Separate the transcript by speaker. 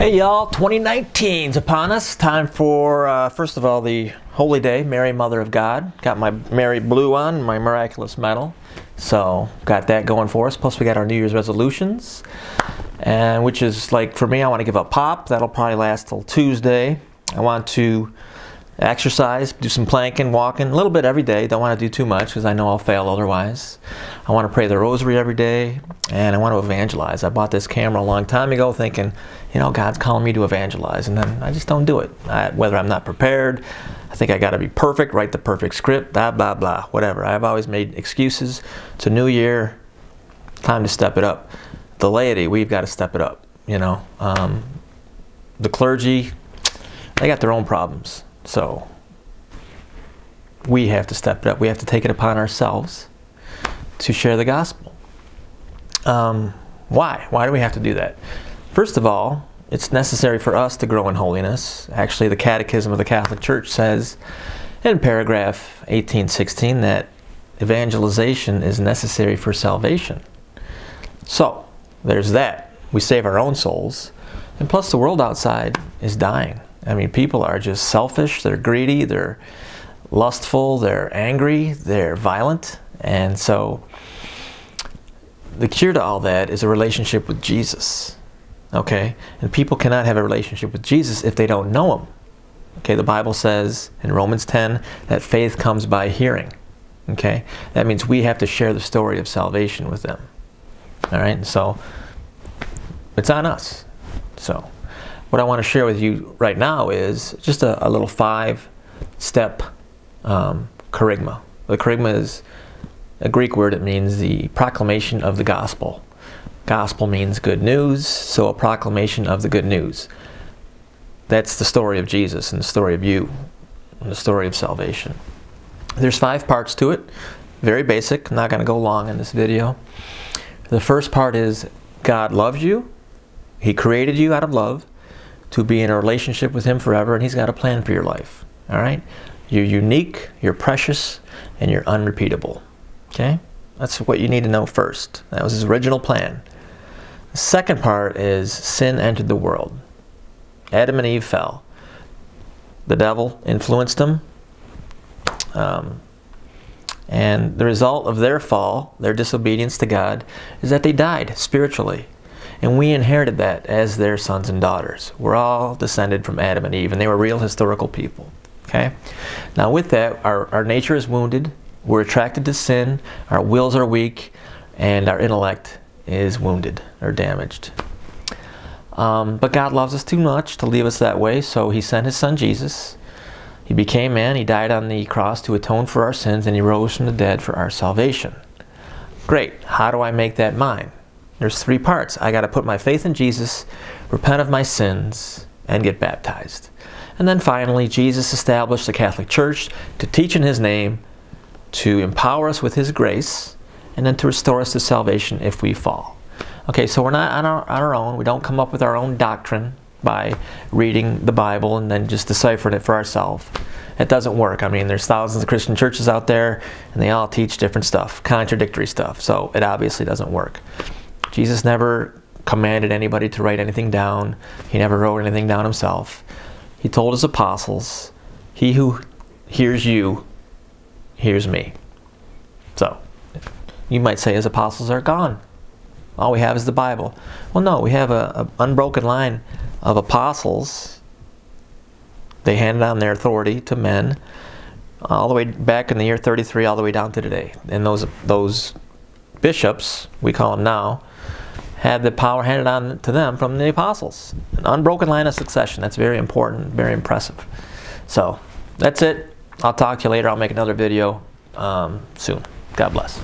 Speaker 1: Hey y'all, 2019's upon us. Time for, uh, first of all, the Holy Day, Mary Mother of God. Got my Mary Blue on, my miraculous medal. So, got that going for us. Plus, we got our New Year's resolutions. And which is like, for me, I want to give up pop. That'll probably last till Tuesday. I want to exercise, do some planking, walking, a little bit every day. Don't want to do too much because I know I'll fail otherwise. I want to pray the rosary every day and I want to evangelize. I bought this camera a long time ago thinking, you know, God's calling me to evangelize and then I just don't do it. I, whether I'm not prepared, I think I got to be perfect, write the perfect script, blah, blah, blah, whatever. I've always made excuses. It's a new year, time to step it up. The laity, we've got to step it up, you know. Um, the clergy, they got their own problems so we have to step it up. We have to take it upon ourselves to share the gospel. Um, why? Why do we have to do that? First of all, it's necessary for us to grow in holiness. Actually, the Catechism of the Catholic Church says in paragraph 1816 that evangelization is necessary for salvation. So, there's that. We save our own souls. And plus, the world outside is dying. I mean, people are just selfish, they're greedy, they're lustful, they're angry, they're violent. And so the cure to all that is a relationship with Jesus. Okay? And people cannot have a relationship with Jesus if they don't know him. Okay, the Bible says in Romans 10 that faith comes by hearing. Okay? That means we have to share the story of salvation with them. All right? So it's on us. So what I want to share with you right now is just a, a little five-step um, kerygma. The kerygma is a Greek word. It means the proclamation of the gospel. Gospel means good news, so a proclamation of the good news. That's the story of Jesus and the story of you and the story of salvation. There's five parts to it. Very basic. I'm not going to go long in this video. The first part is God loves you. He created you out of love to be in a relationship with Him forever, and He's got a plan for your life. All right? You're unique, you're precious, and you're unrepeatable. Okay? That's what you need to know first. That was His original plan. The second part is sin entered the world. Adam and Eve fell. The devil influenced them. Um, and the result of their fall, their disobedience to God, is that they died spiritually. And we inherited that as their sons and daughters. We're all descended from Adam and Eve, and they were real historical people. Okay? Now, with that, our, our nature is wounded. We're attracted to sin. Our wills are weak, and our intellect is wounded or damaged. Um, but God loves us too much to leave us that way, so He sent His Son Jesus. He became man, He died on the cross to atone for our sins, and He rose from the dead for our salvation. Great. How do I make that mine? There's three parts. I got to put my faith in Jesus, repent of my sins, and get baptized. And then finally, Jesus established the Catholic Church to teach in His name, to empower us with His grace, and then to restore us to salvation if we fall. Okay, so we're not on our, on our own. We don't come up with our own doctrine by reading the Bible and then just deciphering it for ourselves. It doesn't work. I mean, there's thousands of Christian churches out there, and they all teach different stuff, contradictory stuff. So it obviously doesn't work. Jesus never commanded anybody to write anything down. He never wrote anything down himself. He told his apostles, He who hears you hears me. So, you might say his apostles are gone. All we have is the Bible. Well, no, we have an unbroken line of apostles. They handed down their authority to men all the way back in the year 33 all the way down to today. And those, those bishops, we call them now, had the power handed on to them from the apostles. An unbroken line of succession. That's very important, very impressive. So that's it. I'll talk to you later. I'll make another video um, soon. God bless.